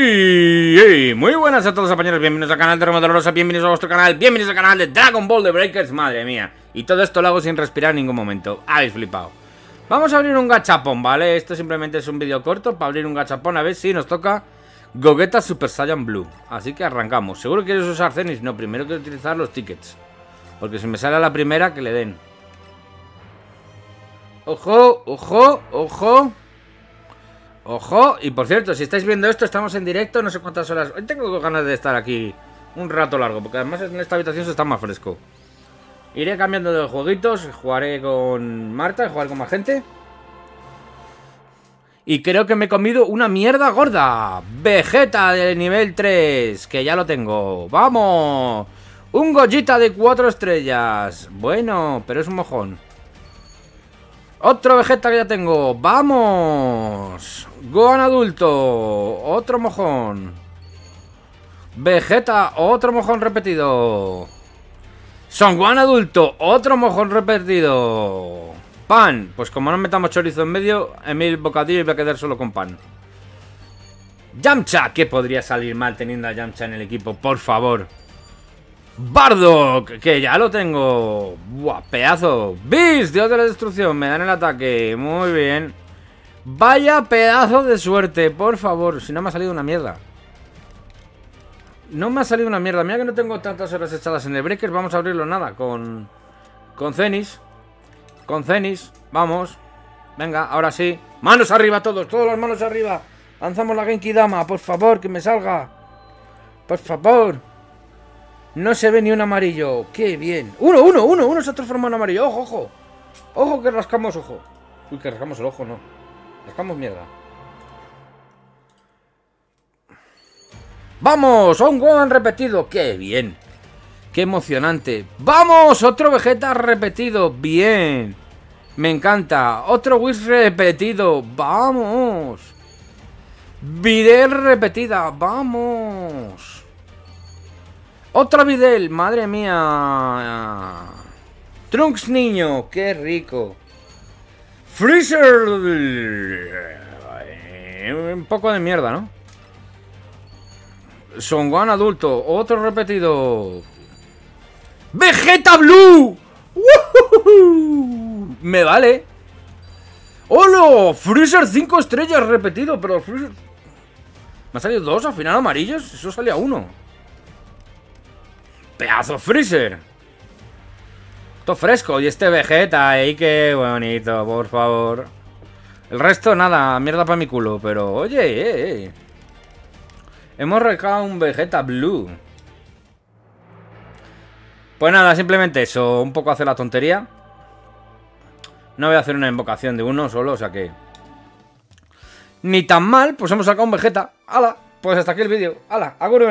Y muy buenas a todos compañeros, bienvenidos al canal de Rosa, bienvenidos a vuestro canal, bienvenidos al canal de Dragon Ball The Breakers, madre mía. Y todo esto lo hago sin respirar en ningún momento, habéis flipado. Vamos a abrir un gachapón, ¿vale? Esto simplemente es un vídeo corto para abrir un gachapón, a ver si nos toca Gogeta Super Saiyan Blue. Así que arrancamos. Seguro quieres usar Zenis, no, primero quiero utilizar los tickets. Porque si me sale a la primera, que le den. Ojo, ojo, ojo. Ojo, y por cierto, si estáis viendo esto, estamos en directo, no sé cuántas horas. Hoy tengo ganas de estar aquí un rato largo, porque además en esta habitación se está más fresco. Iré cambiando de jueguitos, jugaré con Marta, jugaré con más gente. Y creo que me he comido una mierda gorda. Vegeta de nivel 3, que ya lo tengo. ¡Vamos! Un Gogeta de 4 estrellas. Bueno, pero es un mojón. Otro Vegeta que ya tengo. ¡Vamos! Gohan adulto. Otro mojón. Vegeta. Otro mojón repetido. Son Gohan adulto. Otro mojón repetido. Pan. Pues como no metamos chorizo en medio, en mi bocadillo voy a quedar solo con pan. Yamcha. ¿Qué podría salir mal teniendo a Yamcha en el equipo? Por favor. Bardock, que ya lo tengo. Buah, pedazo. Beast, dios de la destrucción. Me dan el ataque. Muy bien. Vaya pedazo de suerte, por favor. Si no me ha salido una mierda. No me ha salido una mierda. Mira que no tengo tantas horas echadas en el Breaker. Vamos a abrirlo nada. Con. Con Zenis. Con Zenis. Vamos. Venga, ahora sí. Manos arriba todos. Todas las manos arriba. Lanzamos la Genki Dama. Por favor, que me salga. Por favor. No se ve ni un amarillo. ¡Qué bien! ¡Uno, uno, uno! Uno se ha transformado en amarillo. ¡Ojo, ojo! ¡Ojo que rascamos ojo! Uy, que rascamos el ojo, no. Rascamos mierda. ¡Vamos! ¡Un Gohan repetido! ¡Qué bien! ¡Qué emocionante! ¡Vamos! ¡Otro Vegeta repetido! ¡Bien! Me encanta. Otro Whis repetido. ¡Vamos! Videl repetida. ¡Vamos! Otra Videl, madre mía. Trunks niño, qué rico. Freezer. Un poco de mierda, ¿no? Son adulto, otro repetido. Vegeta Blue. Me vale. ¡Hola! Freezer 5 estrellas repetido, pero Freezer... ¿Me ha salido dos al final amarillos? Eso salía uno. ¡Pedazo Freezer! Todo fresco. Y este Vegeta ahí, qué bonito, por favor. El resto, nada, mierda para mi culo. Pero, oye, eh, eh. Hemos recado un Vegeta Blue. Pues nada, simplemente eso. Un poco hacer la tontería. No voy a hacer una invocación de uno solo, o sea que... Ni tan mal, pues hemos sacado un Vegeta. ¡Hala! Pues hasta aquí el vídeo. ¡Hala! ¡Agur